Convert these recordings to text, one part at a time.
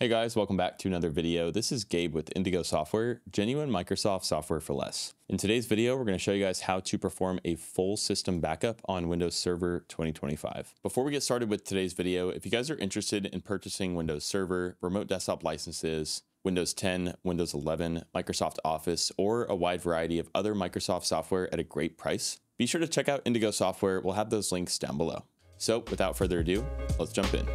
Hey guys, welcome back to another video. This is Gabe with Indigo Software, genuine Microsoft software for less. In today's video, we're going to show you guys how to perform a full system backup on Windows Server 2025. Before we get started with today's video, if you guys are interested in purchasing Windows Server, remote desktop licenses, Windows 10, Windows 11, Microsoft Office, or a wide variety of other Microsoft software at a great price, be sure to check out Indigo Software. We'll have those links down below. So without further ado, let's jump in.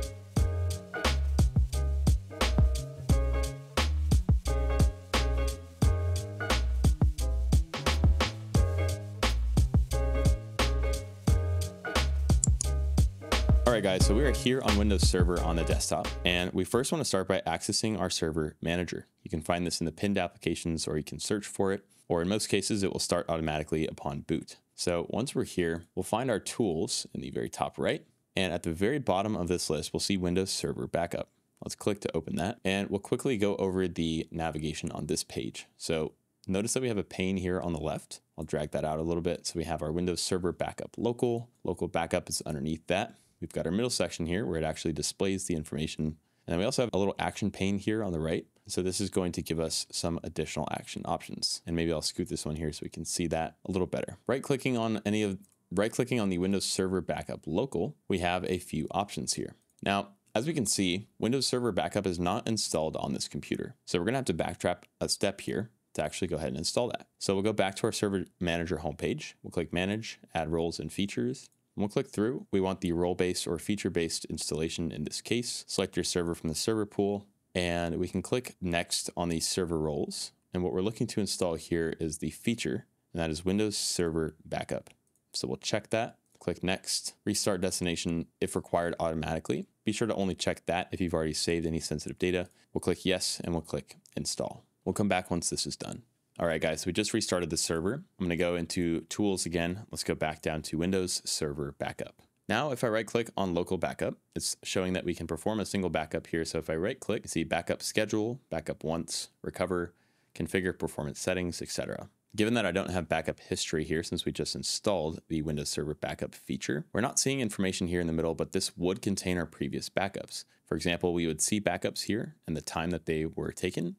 All right, guys, so we are here on Windows Server on the desktop, and we first want to start by accessing our server manager. You can find this in the pinned applications, or you can search for it, or in most cases, it will start automatically upon boot. So once we're here, we'll find our tools in the very top right, and at the very bottom of this list, we'll see Windows Server Backup. Let's click to open that, and we'll quickly go over the navigation on this page. So Notice that we have a pane here on the left. I'll drag that out a little bit. So we have our Windows Server Backup Local. Local Backup is underneath that. We've got our middle section here where it actually displays the information. And we also have a little action pane here on the right. So this is going to give us some additional action options. And maybe I'll scoot this one here so we can see that a little better. Right clicking on any of right clicking on the Windows Server Backup local, we have a few options here. Now, as we can see, Windows Server Backup is not installed on this computer. So we're gonna have to backtrack a step here to actually go ahead and install that. So we'll go back to our Server Manager homepage. We'll click Manage, Add Roles and Features, we'll click through. We want the role-based or feature-based installation in this case. Select your server from the server pool, and we can click Next on the server roles. And what we're looking to install here is the feature, and that is Windows Server Backup. So we'll check that, click Next, restart destination if required automatically. Be sure to only check that if you've already saved any sensitive data. We'll click Yes, and we'll click Install. We'll come back once this is done. All right, guys, so we just restarted the server. I'm gonna go into tools again. Let's go back down to Windows Server Backup. Now, if I right click on local backup, it's showing that we can perform a single backup here. So if I right click, see backup schedule, backup once, recover, configure performance settings, etc. Given that I don't have backup history here since we just installed the Windows Server Backup feature, we're not seeing information here in the middle, but this would contain our previous backups. For example, we would see backups here and the time that they were taken,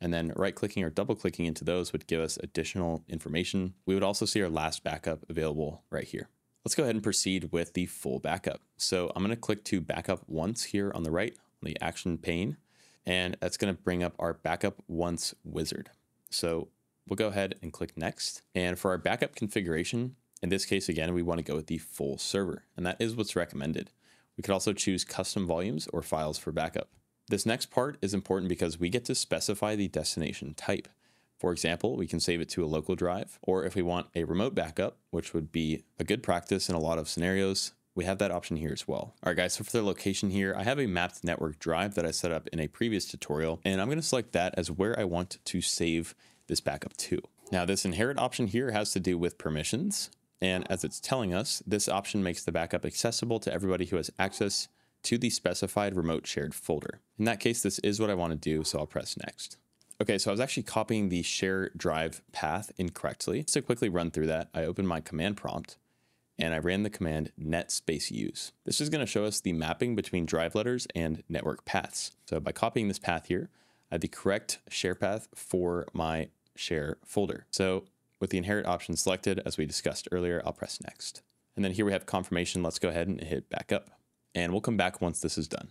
and then right clicking or double clicking into those would give us additional information. We would also see our last backup available right here. Let's go ahead and proceed with the full backup. So I'm going to click to backup once here on the right on the action pane, and that's going to bring up our backup once wizard. So we'll go ahead and click next. And for our backup configuration, in this case, again, we want to go with the full server, and that is what's recommended. We could also choose custom volumes or files for backup. This next part is important because we get to specify the destination type. For example, we can save it to a local drive, or if we want a remote backup, which would be a good practice in a lot of scenarios, we have that option here as well. All right guys, so for the location here, I have a mapped network drive that I set up in a previous tutorial, and I'm gonna select that as where I want to save this backup to. Now this inherit option here has to do with permissions, and as it's telling us, this option makes the backup accessible to everybody who has access to the specified remote shared folder. In that case, this is what I want to do, so I'll press next. Okay, so I was actually copying the share drive path incorrectly. To quickly run through that, I opened my command prompt and I ran the command net space use. This is going to show us the mapping between drive letters and network paths. So by copying this path here, I have the correct share path for my share folder. So with the inherit option selected, as we discussed earlier, I'll press next. And then here we have confirmation. Let's go ahead and hit back up and we'll come back once this is done.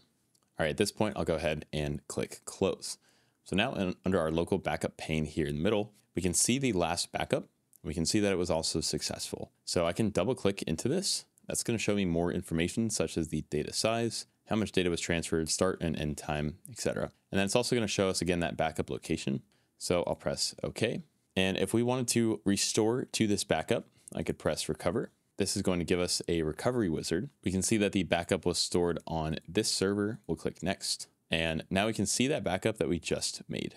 All right, at this point, I'll go ahead and click close. So now in, under our local backup pane here in the middle, we can see the last backup. We can see that it was also successful. So I can double click into this. That's gonna show me more information such as the data size, how much data was transferred, start and end time, etc. And then it's also gonna show us again that backup location. So I'll press okay. And if we wanted to restore to this backup, I could press recover this is going to give us a recovery wizard. We can see that the backup was stored on this server. We'll click next. And now we can see that backup that we just made.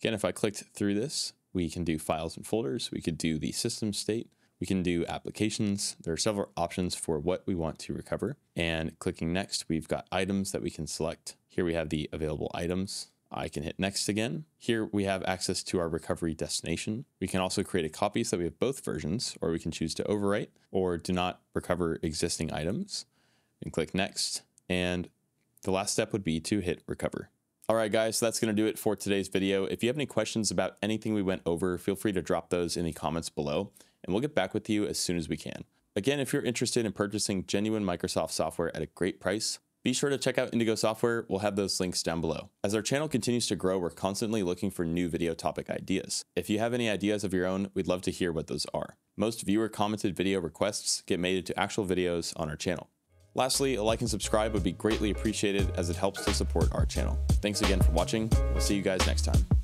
Again, if I clicked through this, we can do files and folders. We could do the system state. We can do applications. There are several options for what we want to recover. And clicking next, we've got items that we can select. Here we have the available items. I can hit next again. Here we have access to our recovery destination. We can also create a copy so we have both versions, or we can choose to overwrite or do not recover existing items. And click next. And the last step would be to hit recover. All right, guys, so that's going to do it for today's video. If you have any questions about anything we went over, feel free to drop those in the comments below, and we'll get back with you as soon as we can. Again, if you're interested in purchasing genuine Microsoft software at a great price, be sure to check out Indigo Software. We'll have those links down below. As our channel continues to grow, we're constantly looking for new video topic ideas. If you have any ideas of your own, we'd love to hear what those are. Most viewer commented video requests get made into actual videos on our channel. Lastly, a like and subscribe would be greatly appreciated as it helps to support our channel. Thanks again for watching. We'll see you guys next time.